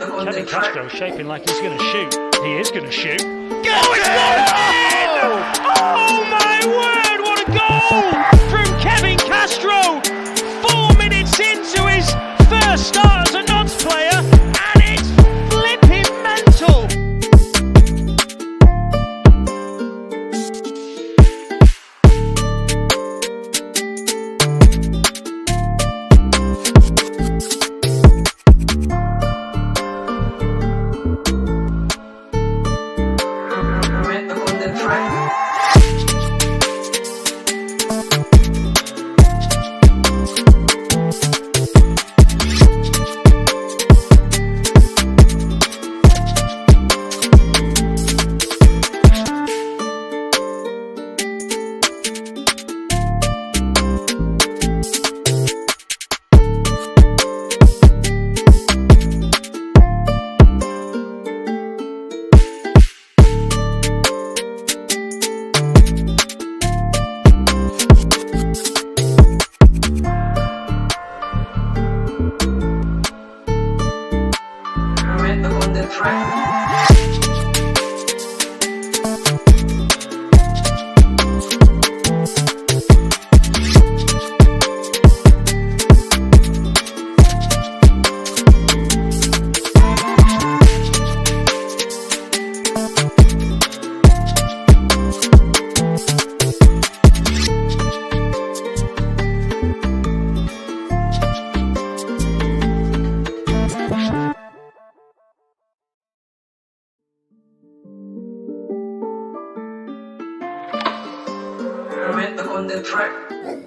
Quevin Castro shaping like he's going to shoot. He is going to shoot. oh, it's one Oh my word! What a goal from Quevin Castro! Four minutes into his first start on the track.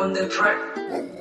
On the track.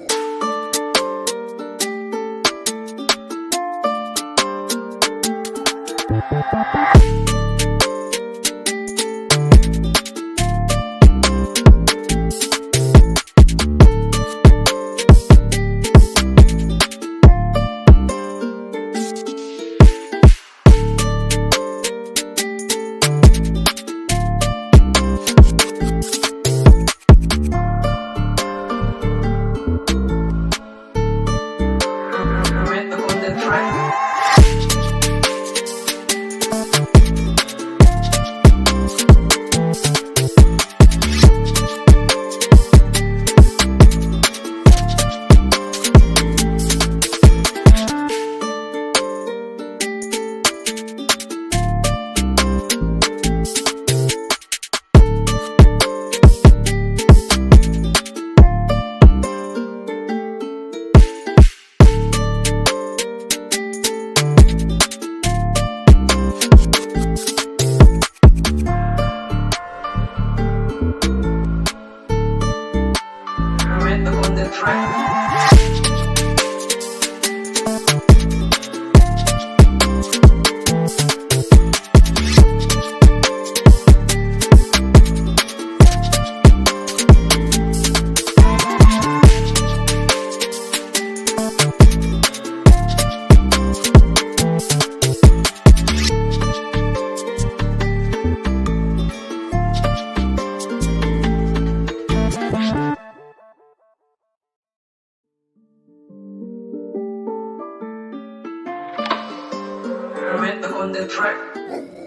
the track.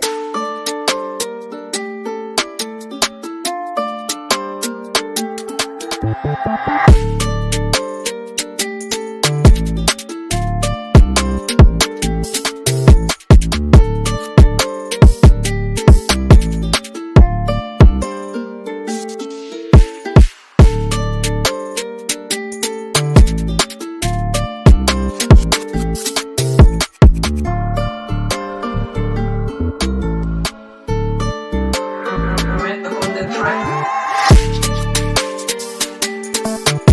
Remain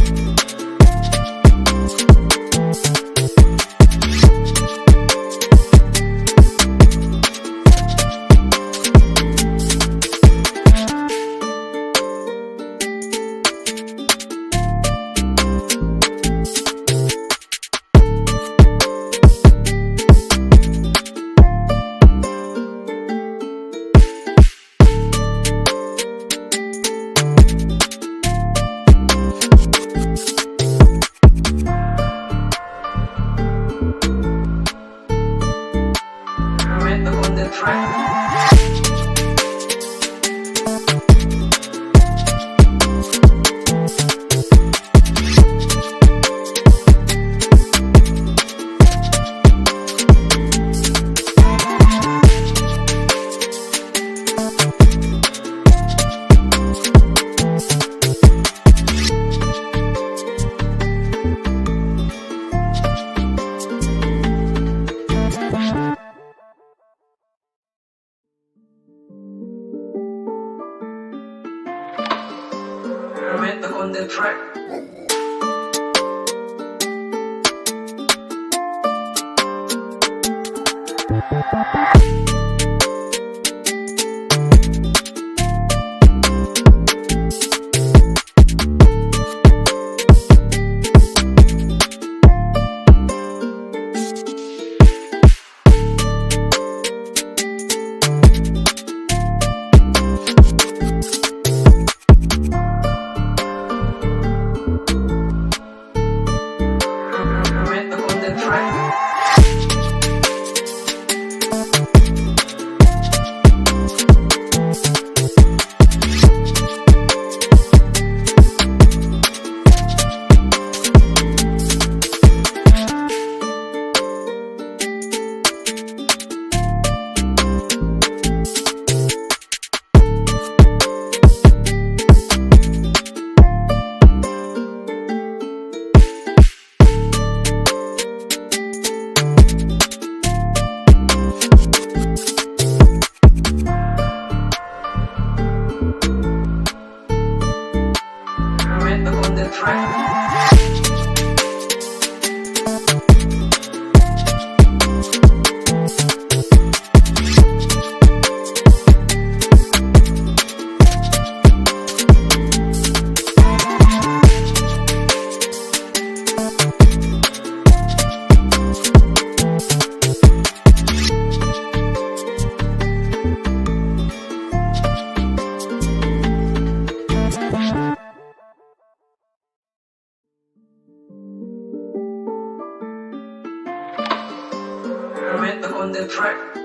the track. The track.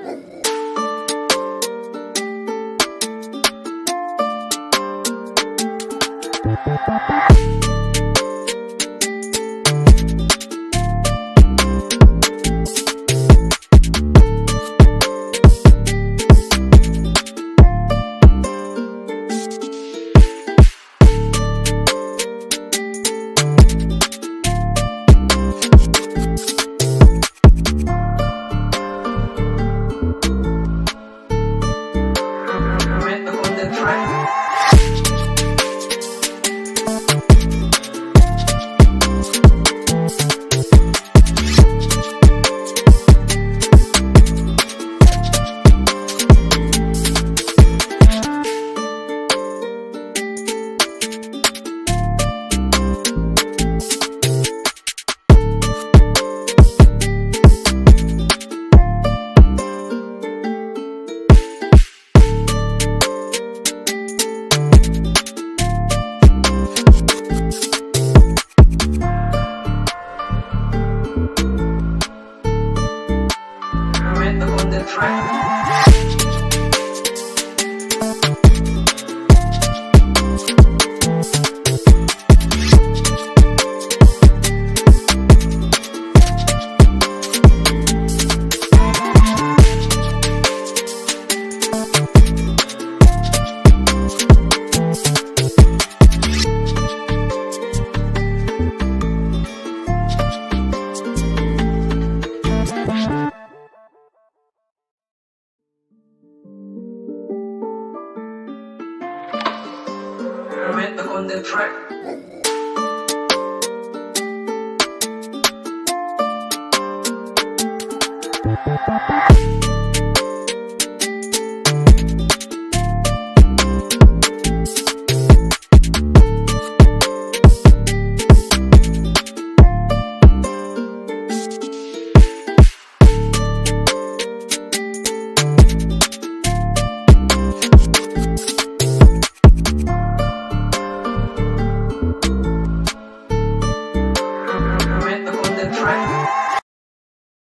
The track.